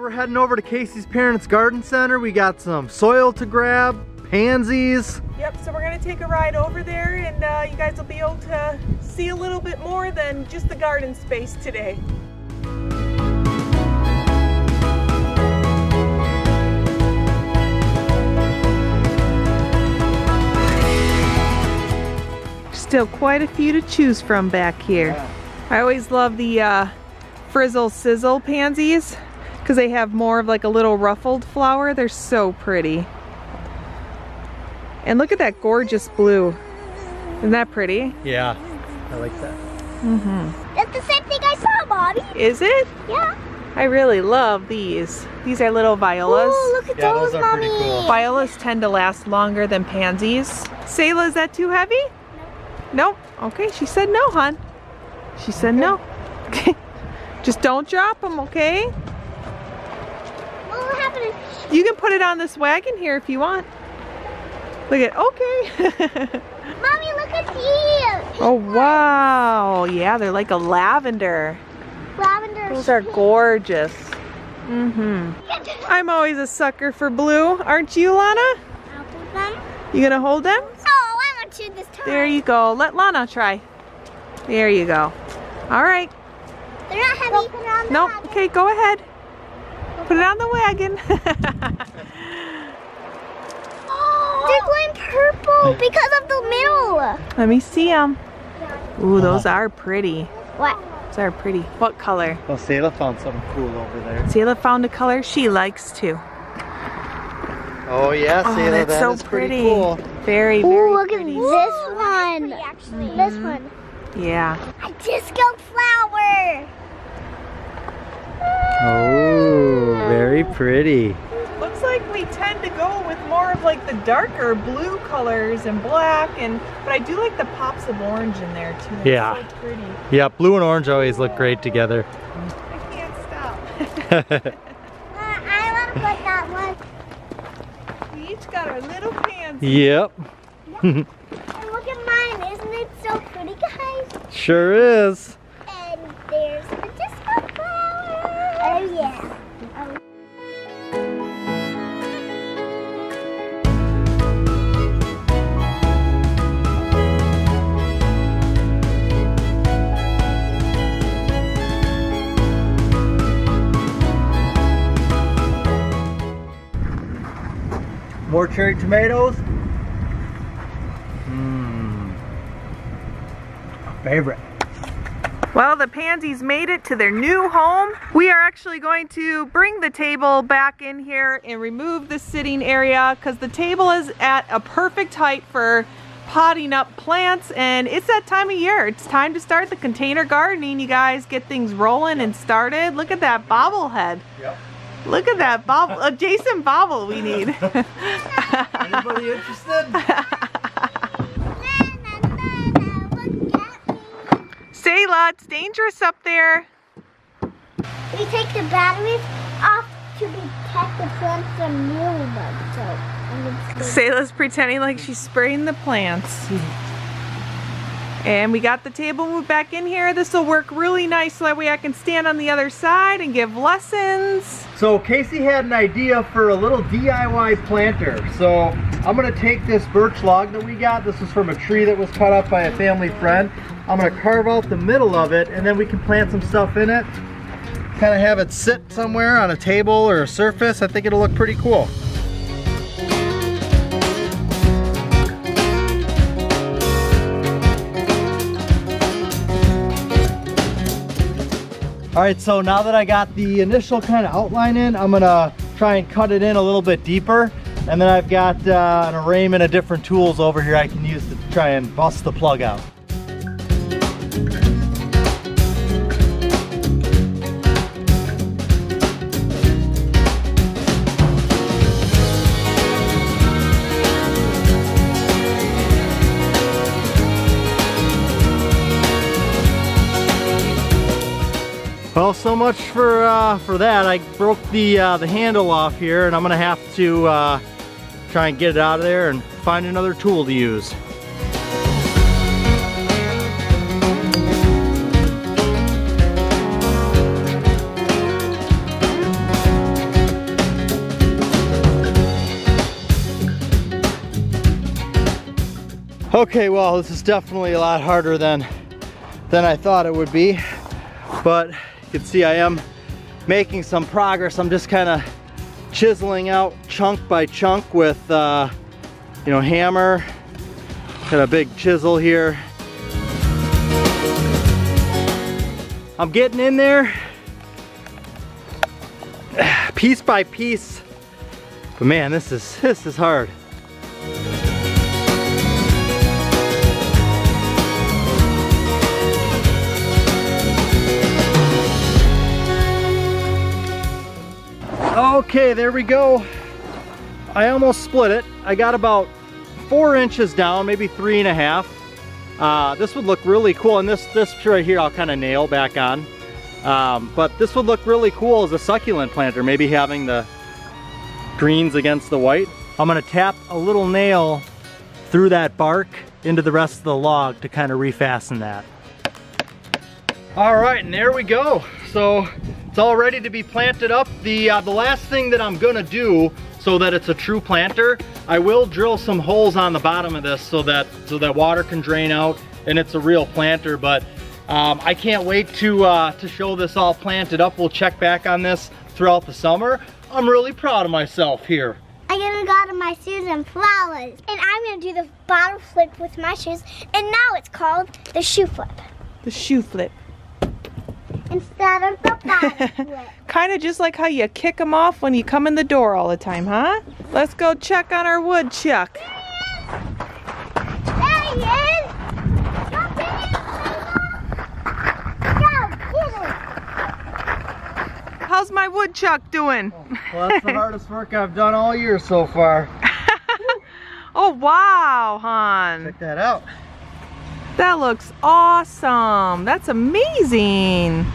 we're heading over to Casey's Parents Garden Center. We got some soil to grab, pansies. Yep, so we're gonna take a ride over there and uh, you guys will be able to see a little bit more than just the garden space today. Still quite a few to choose from back here. I always love the uh, frizzle sizzle pansies because they have more of like a little ruffled flower. They're so pretty. And look at that gorgeous blue. Isn't that pretty? Yeah, I like that. Mhm. That's the same thing I saw, Mommy. Is it? Yeah. I really love these. These are little violas. Ooh, look at Yeah, those, those are pretty Mommy. cool. Violas tend to last longer than pansies. Selah, is that too heavy? No. Nope. Okay, she said no, hon. She said no. Okay. Just don't drop them, okay? What will happen if You can put it on this wagon here if you want. Look at, okay. Mommy, look at these. oh, wow. Yeah, they're like a lavender. Lavender. Those are gorgeous. Mm-hmm. I'm always a sucker for blue. Aren't you, Lana? Apple them. You gonna hold them? Oh, I want to this time. There you go. Let Lana try. There you go. All right. They're not heavy. Nope. Okay, go ahead. Put it on the wagon. They're going purple because of the middle. Let me see them. Ooh, those uh-huh. are pretty. What? Those are pretty. What color? Well, Selah found something cool over there. Selah found a color she likes too. Oh yeah, Oh, that's that so is pretty. cool. Very, very Ooh, look at pretty. this one. This one. Yeah. A disco flower. Oh, very pretty. Looks like we tend to go with more of like the darker blue colors and black and but I do like the pops of orange in there too. It's Yeah. so pretty. Yeah, blue and orange always look great together. I can't stop. Uh, I want to put that one. we each got our little pansy. yep, And look at mine. Isn't it so pretty, guys? sure is. More cherry tomatoes. Mmm. Favorite. Well, the pansies made it to their new home. We are actually going to bring the table back in here and remove the sitting area because the table is at a perfect height for potting up plants and it's that time of year. It's time to start the container gardening, you guys. Get things rolling and started. Look at that bobblehead. Yep. Look at that bobble, a Jason bobble we need. Anybody interested? Selah, it's dangerous up there. We take the batteries off to protect the plants from mildew. So, and. Selah's pretending like she's spraying the plants. And we got the table moved back in here. This will work really nice so that way I can stand on the other side and give lessons. So Casey had an idea for a little DIY planter. So I'm gonna take this birch log that we got. This is from a tree that was cut up by a family friend. I'm gonna carve out the middle of it and then we can plant some stuff in it. Kind of have it sit somewhere on a table or a surface. I think it'll look pretty cool. All right, so now that I got the initial kind of outline in, I'm gonna try and cut it in a little bit deeper. And then I've got uh, an arraignment of different tools over here I can use to try and bust the plug out. so much for uh, for that. I broke the uh, the handle off here, and I'm gonna have to uh, try and get it out of there and find another tool to use. Okay, well, this is definitely a lot harder than than I thought it would be, but can see I am making some progress. I'm just kind of chiseling out chunk by chunk with, uh, you know, hammer. Got a big chisel here. I'm getting in there piece by piece. But man, this is, this is hard. Okay, there we go. I almost split it. I got about four inches down, maybe three and a half. Uh, this would look really cool, and this, this right here I'll kind of nail back on. Um, but this would look really cool as a succulent planter, maybe having the greens against the white. I'm gonna tap a little nail through that bark into the rest of the log to kind of refasten that. All right, and there we go. So it's all ready to be planted up. The, uh, the last thing that I'm gonna do so that it's a true planter, I will drill some holes on the bottom of this so that, so that water can drain out and it's a real planter. But um, I can't wait to, uh, to show this all planted up. We'll check back on this throughout the summer. I'm really proud of myself here. I'm gonna go to my shoes and flowers. And I'm gonna do the bottle flip with my shoes. And now it's called the shoe flip. The shoe flip. Instead of the bottle flip. Kind of just like how you kick them off when you come in the door all the time, huh? Let's go check on our woodchuck. There he is! Jump in! Go, get it! How's my woodchuck doing? Oh, well, that's the hardest work I've done all year so far. Oh, wow, hon. Check that out. That looks awesome. That's amazing.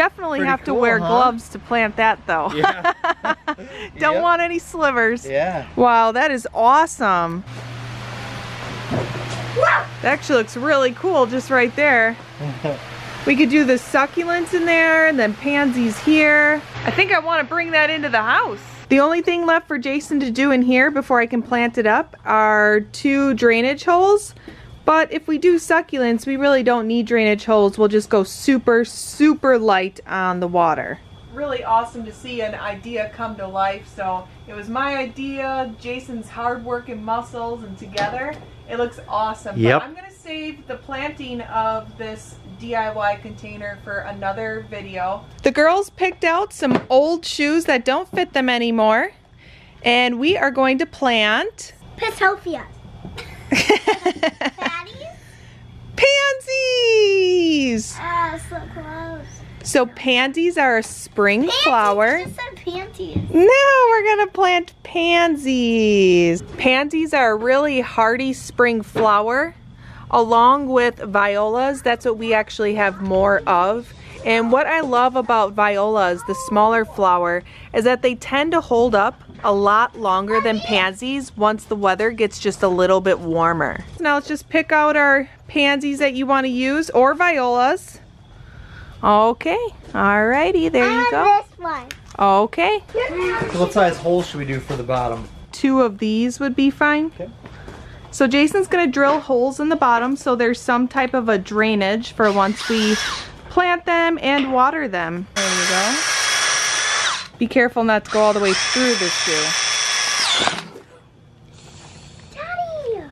Definitely Pretty have to wear huh? gloves to plant that though. Yeah. Don't Yep. want any slivers. Yeah. Wow, that is awesome. That actually looks really cool just right there. We could do the succulents in there and then pansies here. I think I want to bring that into the house. The only thing left for Jason to do in here before I can plant it up are two drainage holes. But if we do succulents, we really don't need drainage holes. We'll just go super, super light on the water. Really awesome to see an idea come to life. So it was my idea, Jason's hard work and muscles, and together it looks awesome. Yep. But I'm gonna save the planting of this DIY container for another video. The girls picked out some old shoes that don't fit them anymore. And we are going to plant Pitophias. Pansies. Ah, so close. So pansies are a spring flower. Said panties. Now we're gonna plant pansies. Pansies are a really hardy spring flower along with violas. That's what we actually have more of. And what I love about violas, the smaller flower, is that they tend to hold up a lot longer than pansies once the weather gets just a little bit warmer. Now let's just pick out our pansies that you want to use or violas. Okay, alrighty, there you and go. this one. Okay, So what size hole should we do for the bottom? two of these would be fine. Okay. So Jason's gonna drill holes in the bottom so there's some type of a drainage for once we plant them and water them. There you go. Be careful not to go all the way through the shoe. Daddy.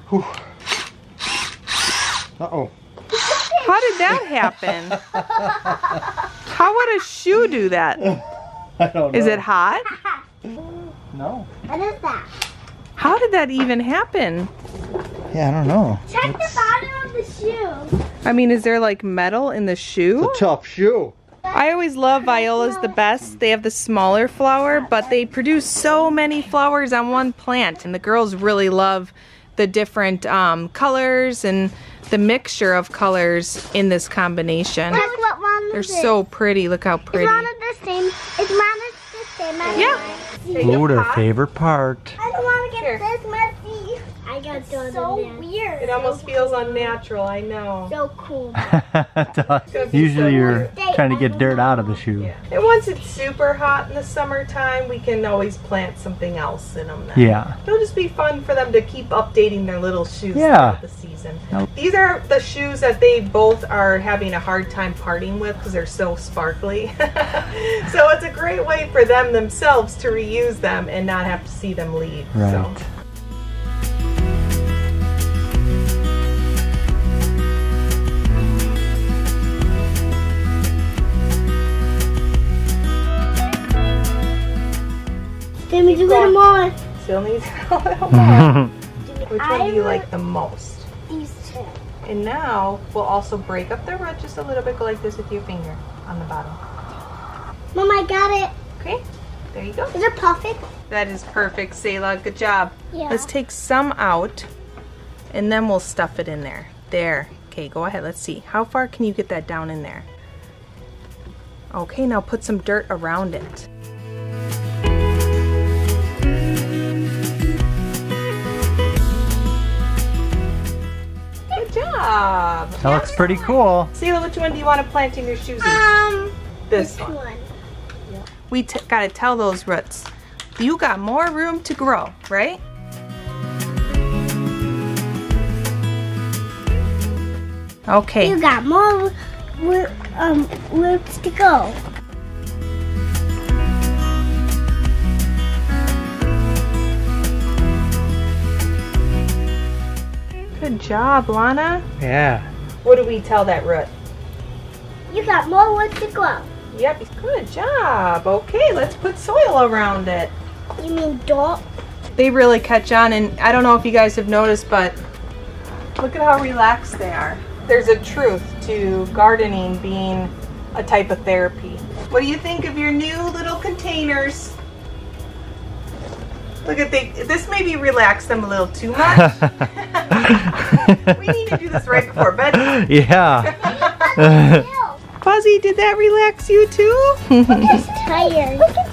Uh-oh. How did that happen? How would a shoe do that? I don't know. Is it hot? No. What is that? How did that even happen? Yeah, I don't know. Check the bottom of the shoe. I mean, is there like metal in the shoe? It's a tough shoe. I always love violas the best. They have the smaller flower, but they produce so many flowers on one plant, and the girls really love the different um, colors and the mixture of colors in this combination. Check what one They're is so pretty. Look how pretty. one of the same? Is one of the same Yeah. mine? Ooh, their favorite part. I don't want to Here. this messy. I got those so weird. It almost feels unnatural, I know. so cool. Usually you're Trying to get dirt out of the shoe. And once it's super hot in the summertime, we can always plant something else in them. Then. Yeah. It'll just be fun for them to keep updating their little shoes Yeah. throughout the season. Yep. These are the shoes that they both are having a hard time parting with because they're so sparkly. so it's a great way for them themselves to reuse them and not have to see them leave. Right. So. Still needs a little more. Which one do you like the most? These two. And now we'll also break up the root just a little bit, go like this with your finger on the bottom. Mom, I got it. Okay, there you go. Is it perfect? That is perfect, Selah. Good job. Yeah. Let's take some out and then we'll stuff it in there. There. Okay, go ahead. Let's see. How far can you get that down in there? Okay, now put some dirt around it. Job. That looks pretty cool. Selah, which one do you want to plant in your shoes? Um, this which one. one? We gotta tell those roots, you got more room to grow, right? Okay. You got more um roots to go. Good job, Lana. Yeah. What do we tell that root? You got more roots to grow. Yep, good job. Okay, let's put soil around it. You mean dirt? They really catch on, and I don't know if you guys have noticed, but look at how relaxed they are. There's a truth to gardening being a type of therapy. What do you think of your new little containers? Look at they. This maybe relax them a little too much. we need to do this right before bed. yeah. Fuzzy, did that relax you too? Just tired. Look at